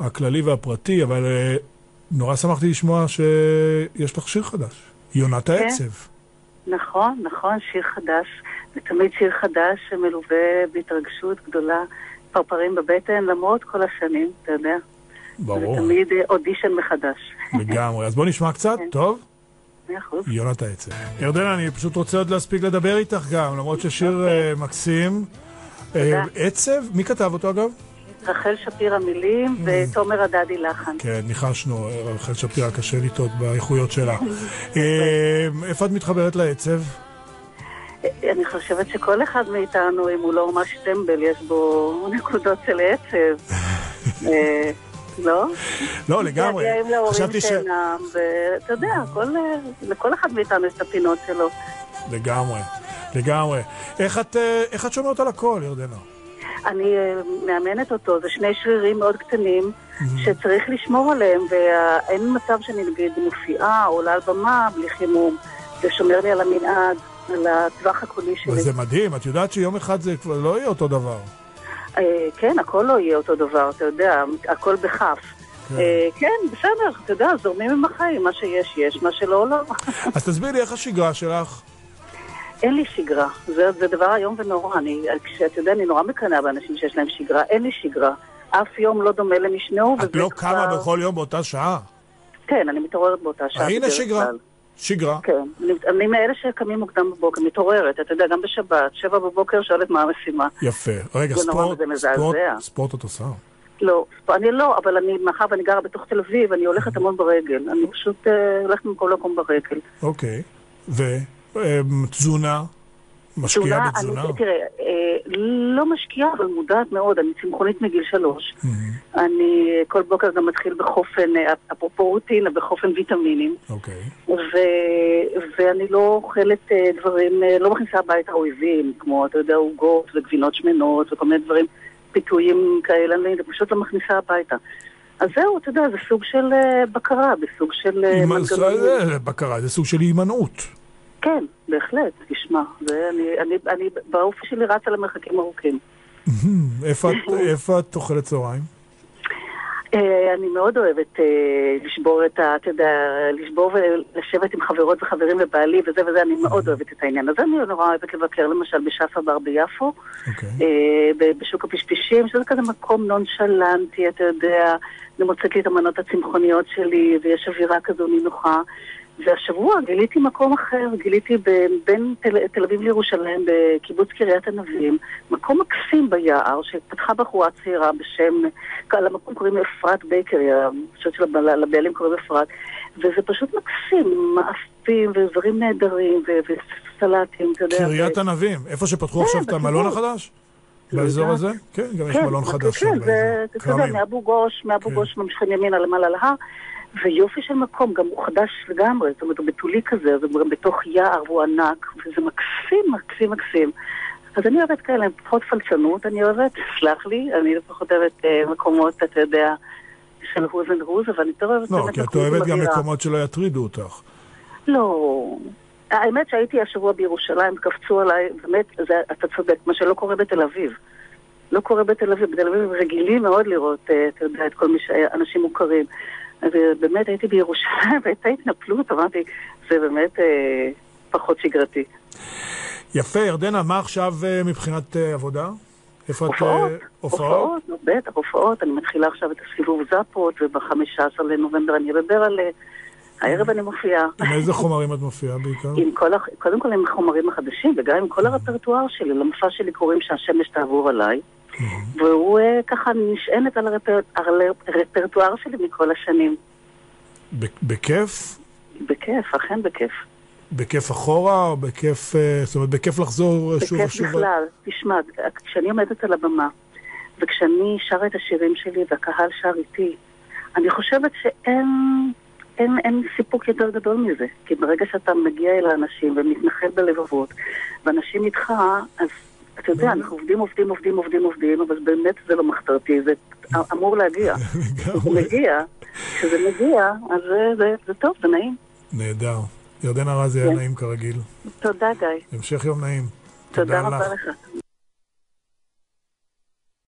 הכללי והפרטי, אבל אה, נורא שמחתי לשמוע שיש לך שיר חדש, יונת העצב. נכון, נכון, שיר חדש. זה תמיד שיר חדש שמלווה בהתרגשות גדולה, פרפרים בבטן, למרות כל השנים, אתה יודע. ברור. זה תמיד אה, אודישן מחדש. לגמרי. אז בוא נשמע קצת, כן. טוב? יונת העצב. ירדנה, אני פשוט רוצה עוד להספיק לדבר איתך גם, למרות ששיר אה, מקסים. עצב, מי כתב אותו אגב? רחל שפירא מילים ותומר הדדי לחן. כן, ניחשנו, אה, רחל שפירא קשה לטעות באיכויות שלה. אה, איפה את מתחברת לעצב? אני חושבת שכל אחד מאיתנו, אם הוא לא ממש טמבל, יש בו נקודות של עצב. אה, לא? לא, לגמרי. מתגעגעים להורים חשבתי ש... שאינם, ואתה יודע, כל- לכל אחד מאיתנו יש את הפינות שלו. לגמרי, לגמרי. איך את, איך את שומרת על הכל, ירדנה? אני אה, מאמנת אותו, זה שני שרירים מאוד קטנים שצריך לשמור עליהם, ואין מצב שאני נגיד מופיעה או עולה על במה בלי חימום. זה שומר לי על המנהג, על הטווח הקולי שלי. וזה מדהים, את יודעת שיום אחד זה כבר לא יהיה אותו דבר. אה, כן, הכל לא יהיה אותו דבר, אתה יודע, הכל בכף. כן. אה, כן, בסדר, אתה יודע, זורמים עם החיים, מה שיש יש, מה שלא, לא. אז תסבירי לי איך השגרה שלך. אין לי שגרה, זה, זה דבר איום ונורא. אני, כשאתה יודע, אני נורא מקנאה באנשים שיש להם שגרה, אין לי שגרה. אף יום לא דומה למשנהו. את לא כבר- קמה בכל יום באותה שעה. כן, אני מתעוררת באותה שעה. הנה שגרה. כלל. שגרה. כן, אני, אני מאלה שקמים מוקדם בבוקר, מתעוררת, אתה יודע, גם בשבת, שבע בבוקר שואלת מה המשימה. יפה. רגע, ספורט. ספורט, ספורט את עושה. לא, אני לא, אבל אני, מאחר ואני גרה בתוך תל אביב, אני הולכת המון ברגל. אני פשוט אה, הולכת מכל מקום ברגל. אוקיי. משקיעה תזונה, בתזונה? אני, תראה, אה, לא משקיעה, אבל מודעת מאוד. אני צמחונית מגיל שלוש. אני אה, כל בוקר גם מתחיל בחופן, אה, אפרופו רוטינה, בחופן ויטמינים. אוקיי. ו... ואני לא אוכלת דברים, לא מכניסה הביתה אויבים, כמו, אתה יודע, עוגות וגבינות שמנות וכל מיני דברים, פיתויים כאלה, אני פשוט לא מכניסה הביתה. אז זהו, אתה יודע, זה סוג של בקרה, בסוג של בקרה, זה סוג של הימנעות. כן, בהחלט, תשמע, זה, אני, באופי שלי רצה למרחקים ארוכים. איפה את- איפה את אוכלת צהריים? אה, אני מאוד אוהבת אה, לשבור את ה... אתה יודע, לשבור ולשבת עם חברות וחברים ובעלי וזה וזה, אני מאוד אוהבת את העניין הזה. אני נורא אוהבת לבקר למשל בשפה בר ביפו, אוקיי. אה, בשוק הפשפשים, שזה כזה מקום נונשלנטי, אתה יודע, אני מוצאת לי את המנות הצמחוניות שלי, ויש אווירה כזו נינוחה. והשבוע גיליתי מקום אחר, גיליתי ב- בין תל, תל אביב לירושלים, בקיבוץ קריית ענבים, מקום מקסים ביער, שפתחה בחורה צעירה בשם, למקום קוראים אפרת בייקרי, אני חושבת שלבעלים קוראים אפרת, וזה פשוט מקסים, מאפים ודברים נהדרים, ו- וסלטים, אתה יודע. קריית ענבים, איפה שפתחו עכשיו את. המלון החדש? באזור הזה? כן, גם יש מלון חדש שם כן, זה, באזור. אתה יודע. מאבו גוש, מאבו כן. גוש ממשיכים ימינה למעלה להר, ויופי של מקום, גם הוא חדש לגמרי, זאת אומרת, הוא בתולי כזה, הוא גם בתוך יער והוא ענק, וזה מקסים, מקסים, מקסים. אז אני אוהבת כאלה, פחות פלצנות, אני אוהבת, סלח לי, אני פחות אוהבת אה, מקומות, אתה יודע, של who's and who's, אבל אני יותר אוהבת לא, כי את אוהבת גם. מקומות שלא יטרידו אותך. לא. האמת שהייתי השבוע בירושלים, קפצו עליי, באמת, זה, אתה צודק, מה שלא קורה בתל אביב. לא קורה בתל אביב, בתל אביב רגילים מאוד לראות, אה, אתה יודע, את כל מי שאנשים מוכרים. אז אה, באמת הייתי בירושלים והייתה התנפלות, אמרתי, זה באמת אה, פחות שגרתי. יפה, ירדנה, מה עכשיו אה, מבחינת אה, עבודה? איפה את... אה, הופעות, הופעות? נו, בטח, הופעות. אני מתחילה עכשיו את הסיבוב זאפות, וב-15 לנובמבר אני אדבר על... אה, הערב אני מופיעה. עם איזה חומרים את מופיעה בעיקר? עם כל, קודם כל עם החומרים החדשים, וגם עם כל הרפרטואר שלי. למופע שלי קוראים שהשמש תעבור עליי, והוא אה, ככה נשענת על הרפר- על הרפרטואר שלי מכל השנים. בכיף? בכיף, אכן בכיף. בכיף אחורה, או בכיף... אה, זאת אומרת, בכיף לחזור אה, שוב בכיף ושוב? בכלל. תשמע, כשאני עומדת על הבמה, וכשאני שרה את השירים שלי והקהל שר איתי, אני חושבת שאין אין, אין סיפוק יותר גדול מזה. כי ברגע שאתה מגיע אל האנשים ומתנחל בלבבות, ואנשים איתך, אז אתה יודע, אנחנו עובדים, עובדים, עובדים, עובדים, עובדים, אבל באמת זה לא מחתרתי, זה אמור להגיע. כשזה מגיע, כשזה מגיע, אז זה, טוב, זה נעים. נהדר. ירדנה רזי היה כן. נעים כרגיל. תודה, גיא. המשך יום נעים. תודה. רבה לך.